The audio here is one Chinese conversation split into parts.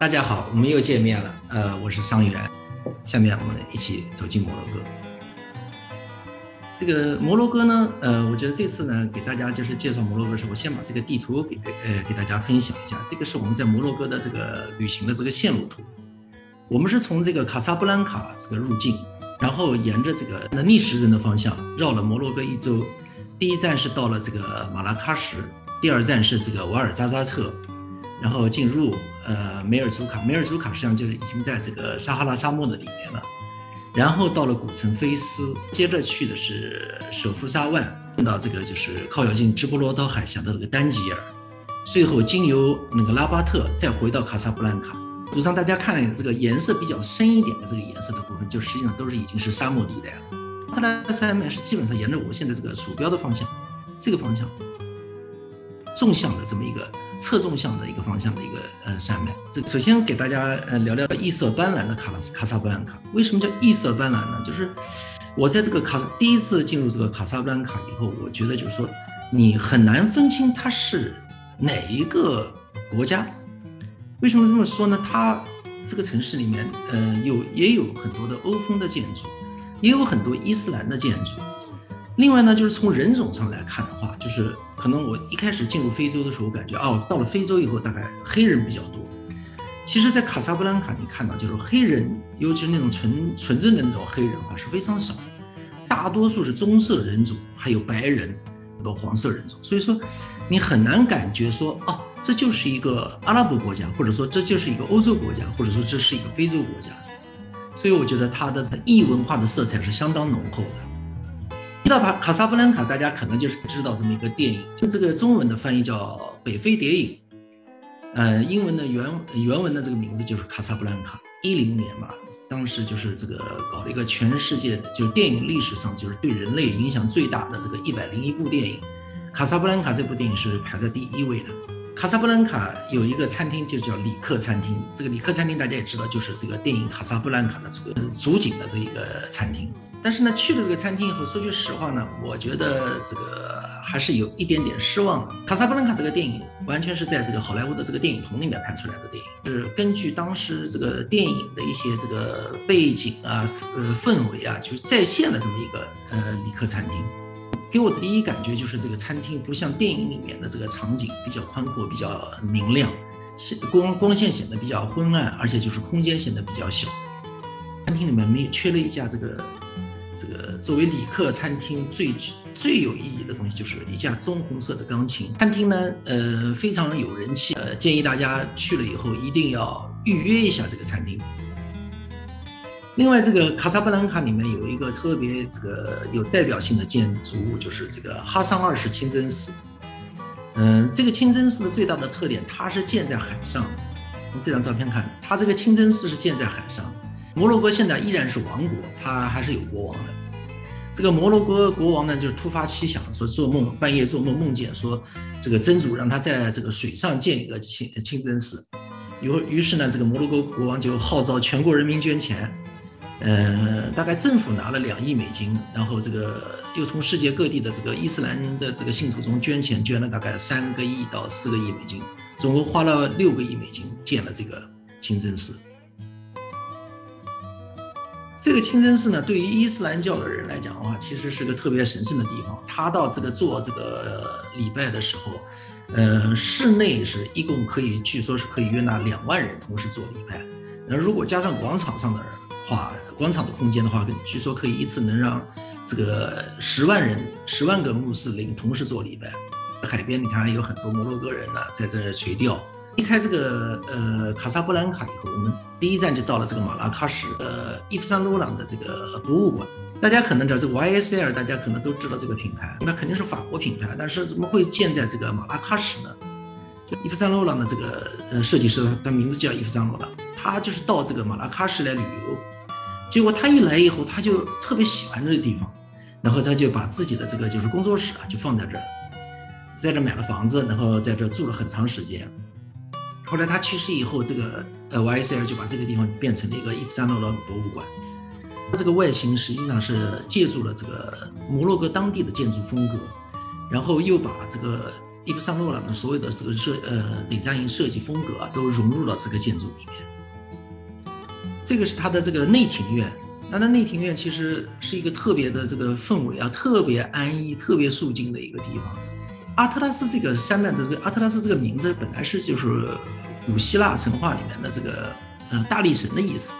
大家好，我们又见面了。呃，我是桑源，下面我们一起走进摩洛哥。这个摩洛哥呢，呃，我觉得这次呢，给大家就是介绍摩洛哥的时候，我先把这个地图给给呃给大家分享一下。这个是我们在摩洛哥的这个旅行的这个线路图。我们是从这个卡萨布兰卡这个入境，然后沿着这个逆时针的方向绕了摩洛哥一周。第一站是到了这个马拉喀什，第二站是这个瓦尔扎扎特。然后进入呃梅尔祖卡，梅尔祖卡实际上就是已经在这个撒哈拉沙漠的里面了。然后到了古城菲斯，接着去的是舍夫沙万，到这个就是靠近直布罗陀海峡的这个丹吉尔，最后经由那个拉巴特，再回到卡萨布兰卡。图上大家看这个颜色比较深一点的这个颜色的部分，就实际上都是已经是沙漠地带了。它的山脉是基本上沿着我现在这个鼠标的方向，这个方向。纵向的这么一个侧纵向的一个方向的一个呃山脉。这首先给大家呃聊聊异色斑斓的卡拉卡萨布兰卡。为什么叫异色斑斓呢？就是我在这个卡第一次进入这个卡萨布兰卡以后，我觉得就是说你很难分清它是哪一个国家。为什么这么说呢？它这个城市里面呃有也有很多的欧风的建筑，也有很多伊斯兰的建筑。另外呢，就是从人种上来看的话，就是可能我一开始进入非洲的时候，感觉哦，到了非洲以后，大概黑人比较多。其实，在卡萨布兰卡，你看到就是黑人，尤其是那种纯纯正的那种黑人啊是非常少，大多数是棕色人种，还有白人，很多黄色人种。所以说，你很难感觉说，哦，这就是一个阿拉伯国家，或者说这就是一个欧洲国家，或者说这是一个非洲国家。所以我觉得它的异文化的色彩是相当浓厚的。知道卡卡萨布兰卡，大家可能就是知道这么一个电影，就这个中文的翻译叫《北非谍影》，呃，英文的原原文的这个名字就是卡萨布兰卡。一零年吧，当时就是这个搞了一个全世界就是电影历史上就是对人类影响最大的这个一百零一部电影，卡萨布兰卡这部电影是排在第一位的。卡萨布兰卡有一个餐厅就叫里克餐厅，这个里克餐厅大家也知道，就是这个电影卡萨布兰卡的这个主景的这一个餐厅。但是呢，去了这个餐厅以后，说句实话呢，我觉得这个还是有一点点失望的。卡萨布兰卡这个电影完全是在这个好莱坞的这个电影棚里面拍出来的电影，是根据当时这个电影的一些这个背景啊、呃氛围啊，就是再现了这么一个呃旅客餐厅。给我的第一感觉就是这个餐厅不像电影里面的这个场景比较宽阔、比较明亮，光光线显得比较昏暗，而且就是空间显得比较小。餐厅里面没有缺了一架这个。这个作为里克餐厅最最有意义的东西，就是一架棕红色的钢琴。餐厅呢，呃，非常有人气，呃，建议大家去了以后一定要预约一下这个餐厅。另外，这个卡萨布兰卡里面有一个特别这个有代表性的建筑物，就是这个哈桑二世清真寺。嗯，这个清真寺的最大的特点，它是建在海上。从这张照片看，它这个清真寺是建在海上。摩洛哥现在依然是王国，它还是有国王的。这个摩洛哥国王呢，就是突发奇想，说做梦半夜做梦梦见说，这个真主让他在这个水上建一个清清真寺。有于是呢，这个摩洛哥国王就号召全国人民捐钱，呃，大概政府拿了两亿美金，然后这个又从世界各地的这个伊斯兰的这个信徒中捐钱，捐了大概三个亿到四个亿美金，总共花了六个亿美金建了这个清真寺。这个清真寺呢，对于伊斯兰教的人来讲的话，其实是个特别神圣的地方。他到这个做这个礼拜的时候，呃，室内是一共可以，据说是可以约纳两万人同时做礼拜。那如果加上广场上的话，广场的空间的话，据说可以一次能让这个十万人、十万个穆斯林同时做礼拜。海边你看有很多摩洛哥人呢，在这垂钓。离开这个呃卡萨布兰卡以后，我们第一站就到了这个马拉喀什呃伊夫桑罗朗的这个博物馆。大家可能知道这个 YSL，大家可能都知道这个品牌，那肯定是法国品牌，但是怎么会建在这个马拉喀什呢？伊夫桑罗朗的这个呃设计师，他名字叫伊夫桑罗朗，他就是到这个马拉喀什来旅游，结果他一来以后，他就特别喜欢这个地方，然后他就把自己的这个就是工作室啊就放在这儿，在这买了房子，然后在这住了很长时间。后来他去世以后，这个呃 YSL 就把这个地方变成了一个伊夫·桑罗朗博物馆。它这个外形实际上是借助了这个摩洛哥当地的建筑风格，然后又把这个伊布桑洛朗的所有的这个设呃礼赞营设计风格啊，都融入到这个建筑里面。这个是它的这个内庭院，它的内庭院其实是一个特别的这个氛围啊，特别安逸、特别肃静的一个地方。阿特拉斯这个山脉的这个阿特拉斯这个名字本来是就是古希腊神话里面的这个呃大力神的意思。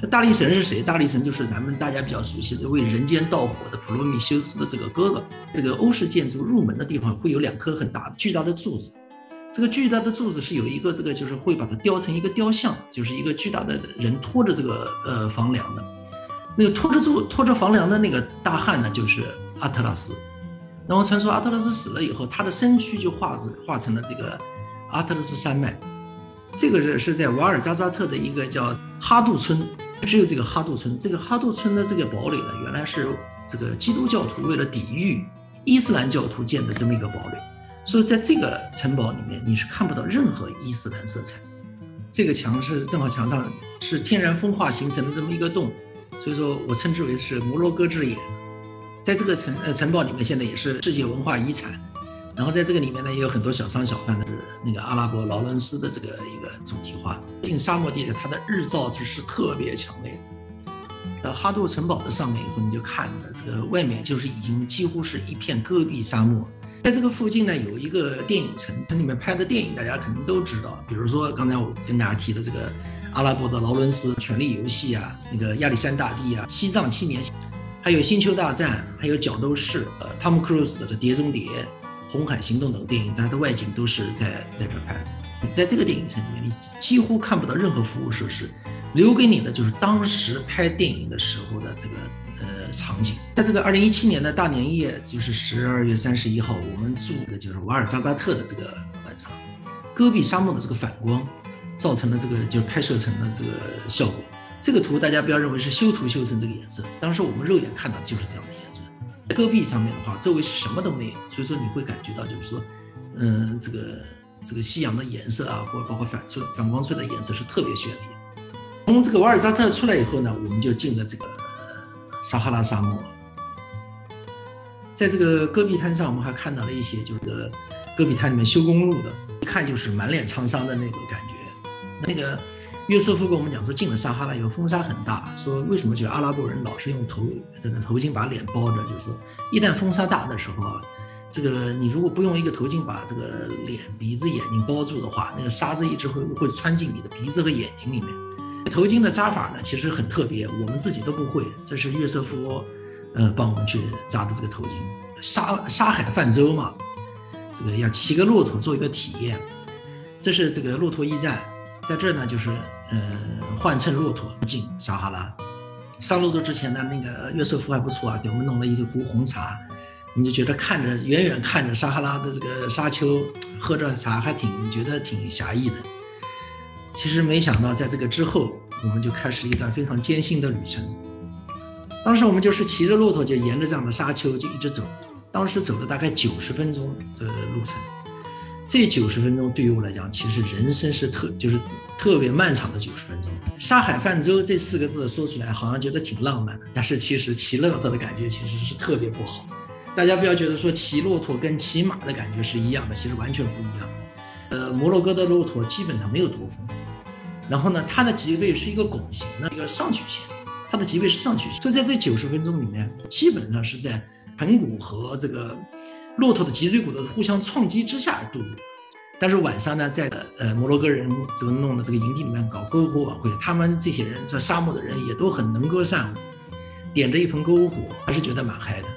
这大力神是谁？大力神就是咱们大家比较熟悉的为人间盗火的普罗米修斯的这个哥哥。这个欧式建筑入门的地方会有两颗很大巨大的柱子，这个巨大的柱子是有一个这个就是会把它雕成一个雕像，就是一个巨大的人拖着这个呃房梁的，那个拖着柱拖着房梁的那个大汉呢就是阿特拉斯。然后传说阿特拉斯死了以后，他的身躯就化成化成了这个阿特拉斯山脉。这个是是在瓦尔扎扎特的一个叫哈杜村。只有这个哈杜村，这个哈杜村的这个堡垒呢，原来是这个基督教徒为了抵御伊斯兰教徒建的这么一个堡垒，所以在这个城堡里面你是看不到任何伊斯兰色彩。这个墙是正好墙上是天然风化形成的这么一个洞，所以说我称之为是摩洛哥之眼。在这个城呃城堡里面，现在也是世界文化遗产。然后在这个里面呢，也有很多小商小贩的，那个阿拉伯劳伦斯的这个一个主题画。进沙漠地的，它的日照就是特别强烈。呃，哈杜城堡的上面以后，你就看着这个外面就是已经几乎是一片戈壁沙漠。在这个附近呢，有一个电影城，城里面拍的电影大家肯定都知道，比如说刚才我跟大家提的这个阿拉伯的劳伦斯、权力游戏啊，那个亚历山大帝啊，西藏青年，还有星球大战，还有角斗士，呃，汤姆克鲁斯的碟中谍。红海行动等电影，它的外景都是在在这拍。你在这个电影城里面，你几乎看不到任何服务设施，留给你的就是当时拍电影的时候的这个呃场景。在这个二零一七年的大年夜，就是十二月三十一号，我们住的就是瓦尔扎扎特的这个晚上，戈壁沙漠的这个反光，造成了这个就是拍摄成了这个效果。这个图大家不要认为是修图修成这个颜色，当时我们肉眼看到就是这样的颜色。戈壁上面的话，周围是什么都没有，所以说你会感觉到就是说，嗯，这个这个夕阳的颜色啊，或包括反出反光出来的颜色是特别绚丽。从这个瓦尔扎特出来以后呢，我们就进了这个撒哈拉沙漠。在这个戈壁滩上，我们还看到了一些就是戈壁滩里面修公路的，一看就是满脸沧桑的那个感觉，那个。约瑟夫跟我们讲说，进了撒哈拉以后风沙很大，说为什么就阿拉伯人老是用头这个头巾把脸包着，就是说一旦风沙大的时候啊，这个你如果不用一个头巾把这个脸、鼻子、眼睛包住的话，那个沙子一直会会穿进你的鼻子和眼睛里面。头巾的扎法呢，其实很特别，我们自己都不会，这是约瑟夫呃帮我们去扎的这个头巾。沙沙海泛舟嘛，这个要骑个骆驼做一个体验，这是这个骆驼驿站。在这儿呢，就是呃换乘骆驼进撒哈拉。上骆驼之前呢，那个约瑟夫还不错啊，给我们弄了一壶红茶。你就觉得看着远远看着撒哈拉的这个沙丘，喝着茶还挺觉得挺侠义的。其实没想到，在这个之后，我们就开始一段非常艰辛的旅程。当时我们就是骑着骆驼，就沿着这样的沙丘就一直走。当时走了大概九十分钟这路程。这九十分钟对于我来讲，其实人生是特就是特别漫长的九十分钟。沙海泛舟这四个字说出来好像觉得挺浪漫的，但是其实骑骆驼的感觉其实是特别不好。大家不要觉得说骑骆驼跟骑马的感觉是一样的，其实完全不一样。呃，摩洛哥的骆驼基本上没有驼峰，然后呢，它的脊背是一个拱形的一个上曲线，它的脊背是上曲线，所以在这九十分钟里面，基本上是在盆骨和这个。骆驼的脊椎骨的互相撞击之下度过，但是晚上呢，在呃摩洛哥人这个弄的这个营地里面搞篝火晚会，他们这些人在沙漠的人也都很能歌善舞，点着一盆篝火，还是觉得蛮嗨的。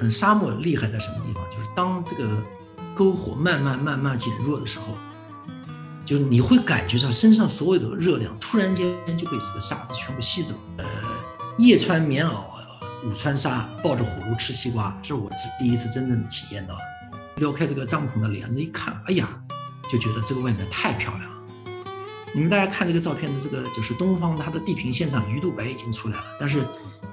嗯，沙漠厉害在什么地方？就是当这个篝火慢慢慢慢减弱的时候，就是你会感觉到身上所有的热量突然间就被这个沙子全部吸走。呃，夜穿棉袄。五穿沙，抱着火炉吃西瓜，这是我是第一次真正的体验到。撩开这个帐篷的帘子一看，哎呀，就觉得这个外面太漂亮了。你们大家看这个照片的这个，就是东方它的地平线上鱼肚白已经出来了，但是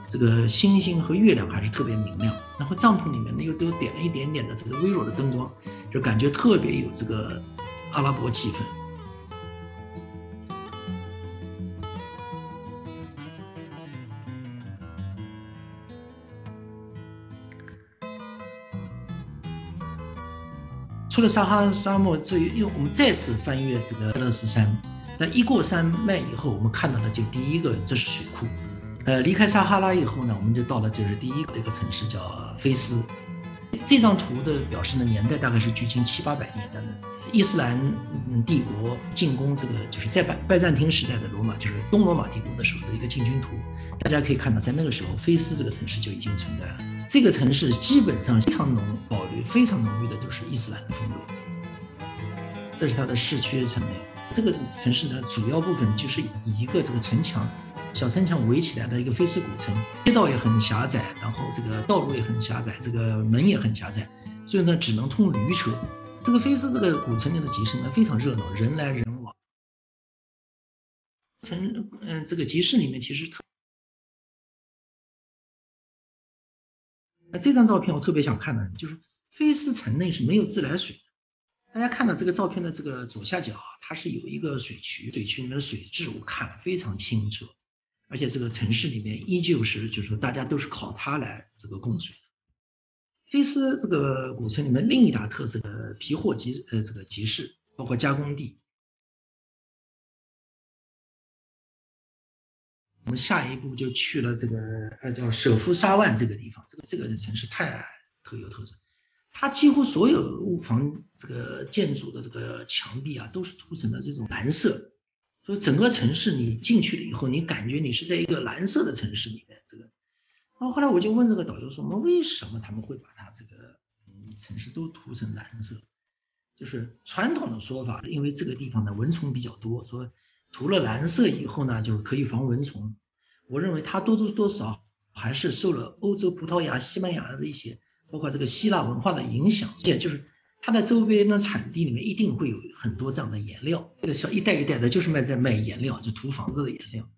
这个星星和月亮还是特别明亮。然后帐篷里面呢又都点了一点点的这个微弱的灯光，就感觉特别有这个阿拉伯气氛。除了撒哈拉沙漠，这又我们再次翻越这个勒斯山，那一过山脉以后，我们看到的就第一个，这是水库。呃，离开撒哈拉以后呢，我们就到了就是第一个一个城市叫菲斯。这张图的表示的年代大概是距今七八百年的伊斯兰帝国进攻这个就是在拜拜占庭时代的罗马，就是东罗马帝国的时候的一个进军图。大家可以看到，在那个时候，菲斯这个城市就已经存在了。这个城市基本上非常浓保留非常浓郁的就是伊斯兰的风格。这是它的市区层面。这个城市呢，主要部分就是以一个这个城墙。小城墙围起来的一个菲斯古城，街道也很狭窄，然后这个道路也很狭窄，这个门也很狭窄，所以呢只能通驴车。这个菲斯这个古城里的集市呢非常热闹，人来人往。城嗯，这个集市里面其实它。那这张照片我特别想看的，就是菲斯城内是没有自来水的。大家看到这个照片的这个左下角，它是有一个水渠，水渠里面的水质我看非常清澈。而且这个城市里面依旧是，就是说大家都是靠它来这个供水的。菲斯这个古城里面另一大特色的皮货集呃这个集市，包括加工地。我们下一步就去了这个呃叫舍夫沙万这个地方，这个这个城市太特有特色，它几乎所有屋房这个建筑的这个墙壁啊都是涂成了这种蓝色。所以整个城市你进去了以后，你感觉你是在一个蓝色的城市里面。这个，然后后来我就问这个导游说：“我们为什么他们会把它这个城市都涂成蓝色？就是传统的说法，因为这个地方的蚊虫比较多，说涂了蓝色以后呢，就可以防蚊虫。我认为它多多多少还是受了欧洲葡萄牙、西班牙的一些，包括这个希腊文化的影响，也就是。它的周边的产地里面一定会有很多这样的颜料，这个小一袋一袋的，就是卖在卖颜料，就涂房子的颜料。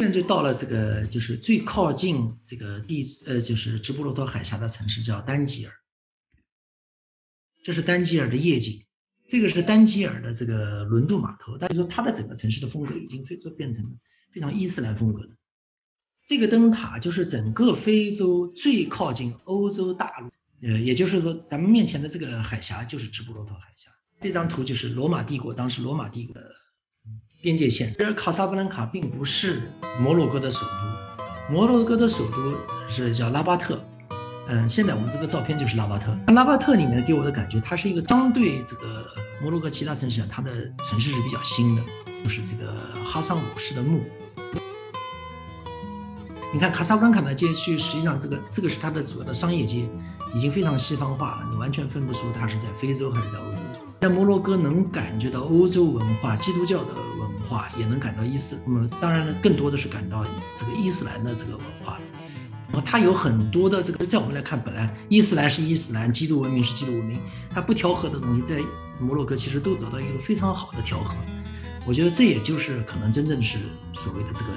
现在就到了这个，就是最靠近这个地，呃，就是直布罗陀海峡的城市叫丹吉尔，这是丹吉尔的夜景。这个是丹吉尔的这个轮渡码头，大家说它的整个城市的风格已经非就变成了非常伊斯兰风格的。这个灯塔就是整个非洲最靠近欧洲大陆，呃，也就是说咱们面前的这个海峡就是直布罗陀海峡。这张图就是罗马帝国当时罗马帝国的边界线。而卡萨布兰卡并不是摩洛哥的首都，摩洛哥的首都是叫拉巴特。嗯，现在我们这个照片就是拉巴特。拉巴特里面给我的感觉，它是一个相对这个摩洛哥其他城市啊，它的城市是比较新的，就是这个哈桑五世的墓。你看卡萨布兰卡的街区，实际上这个这个是它的主要的商业街，已经非常西方化了，你完全分不出它是在非洲还是在欧洲。在摩洛哥能感觉到欧洲文化、基督教的化，也能感到伊斯，那么当然呢，更多的是感到这个伊斯兰的这个文化。它有很多的这个，在我们来看，本来伊斯兰是伊斯兰，基督文明是基督文明，它不调和的东西，在摩洛哥其实都得到一个非常好的调和。我觉得这也就是可能真正是所谓的这个，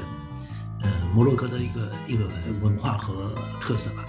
呃，摩洛哥的一个一个文化和特色吧。